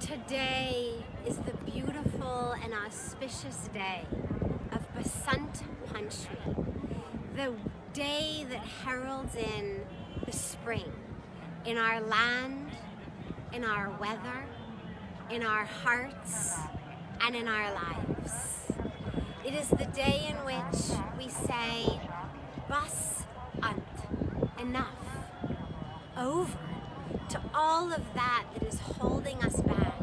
Today is the beautiful and auspicious day of Basant Panchami, the day that heralds in the spring in our land, in our weather, in our hearts, and in our lives. It is the day in which we say, Bas ant, enough, over, to all of that that is holding us back,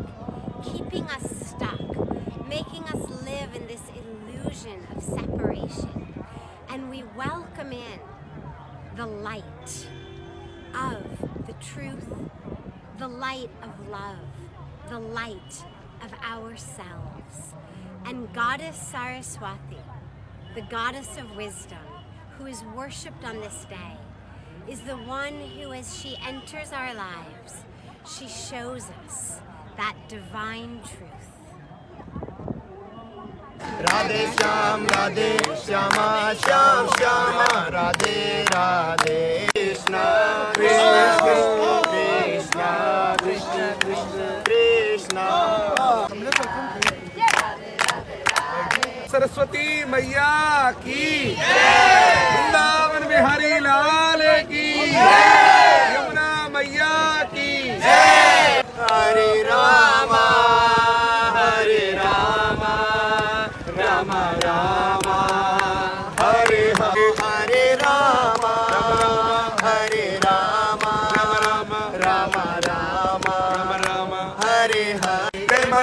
keeping us stuck, making us live in this illusion of separation. And we welcome in the light of the truth, the light of love, the light of ourselves. And Goddess Saraswati, the goddess of wisdom, who is worshipped on this day, is the one who, as she enters our lives, she shows us that divine truth. Radhe Shyam, Radhe Shyama, Shyam Shyama, Radhe Radhe Krishna, Krishna Krishna, Krishna Krishna, Krishna Krishna. Saraswati मैया की। वृंदावन बिहारी लाल की।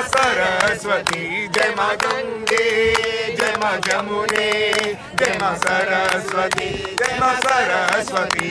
सरस्वती जय माँ गंगे जय माँ जमुने जय माँ सरस्वती जय माँ सरस्वती।